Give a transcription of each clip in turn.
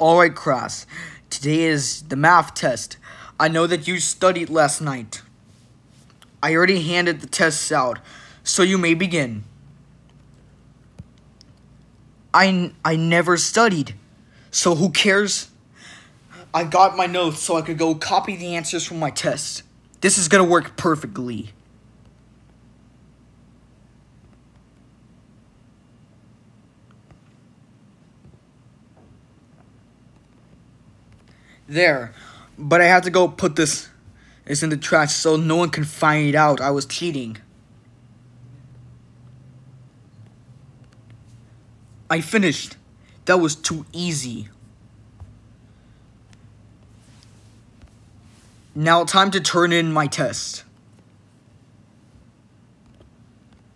Alright, class. Today is the math test. I know that you studied last night. I already handed the tests out, so you may begin. I, I never studied, so who cares? I got my notes so I could go copy the answers from my test. This is gonna work perfectly. There. But I had to go put this is in the trash so no one can find it out I was cheating. I finished. That was too easy. Now time to turn in my test.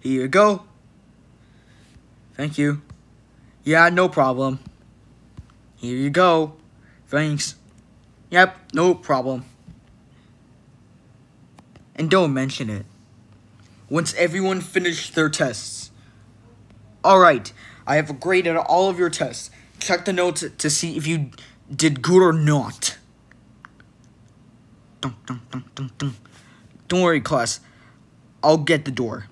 Here you go. Thank you. Yeah, no problem. Here you go. Thanks. Yep, no problem. And don't mention it. Once everyone finished their tests. Alright, I have graded all of your tests. Check the notes to see if you did good or not. Dun, dun, dun. Don't worry, class. I'll get the door.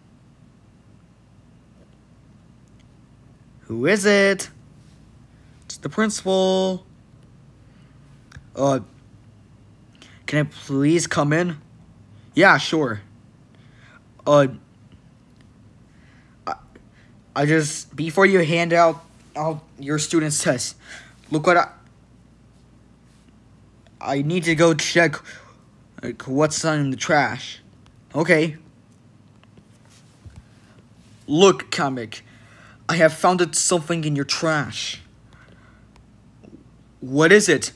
Who is it? It's the principal. Uh, can I please come in? Yeah, sure. Uh, I, I just, before you hand out all your students' tests, look what I, I need to go check like, what's in the trash. Okay. Look, comic. I have found something in your trash. What is it?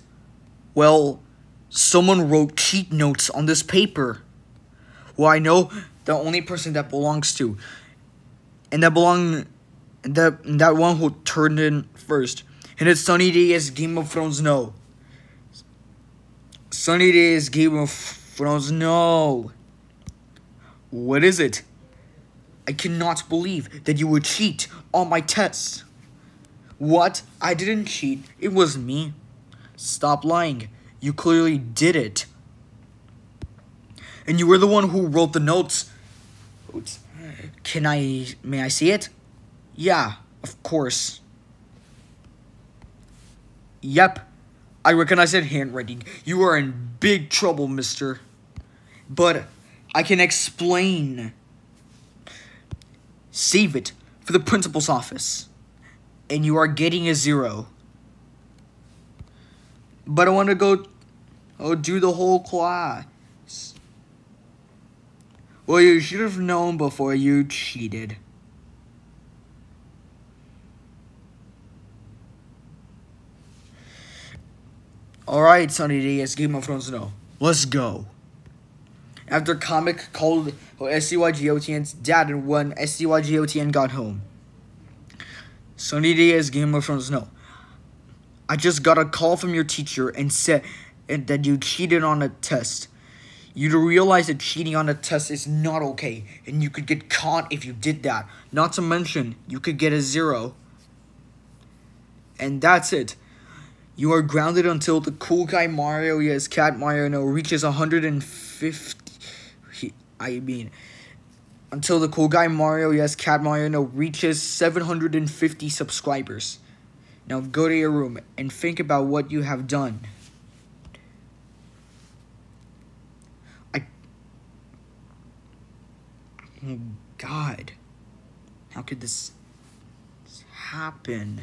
Well, someone wrote cheat notes on this paper. Well, I know the only person that belongs to. And that belong that that one who turned in first. And it's Sunny Day yes Game of Thrones no. Sunny Day yes Game of Thrones no. What is it? I cannot believe that you would cheat on my tests. What? I didn't cheat. It was me. Stop lying. You clearly did it. And you were the one who wrote the notes. Can I, may I see it? Yeah, of course. Yep, I recognize that handwriting. You are in big trouble, mister. But I can explain. Save it for the principal's office. And you are getting a zero. But I want to go oh, do the whole class. Well, you should have known before you cheated. Alright, Sunny Day, yes Game of Thrones no. Let's go. After Comic called SDYGOTN's dad and when SCYGOTN got home. Sunny Day yes Game of Thrones no. I just got a call from your teacher and said that you cheated on a test. You'd realize that cheating on a test is not okay, and you could get caught if you did that. Not to mention, you could get a zero. And that's it. You are grounded until the cool guy Mario, yes, Cat Mario, no, reaches 150. He, I mean, until the cool guy Mario, yes, Cat Mario, no, reaches 750 subscribers. Now go to your room and think about what you have done. I... Oh, God. How could this happen?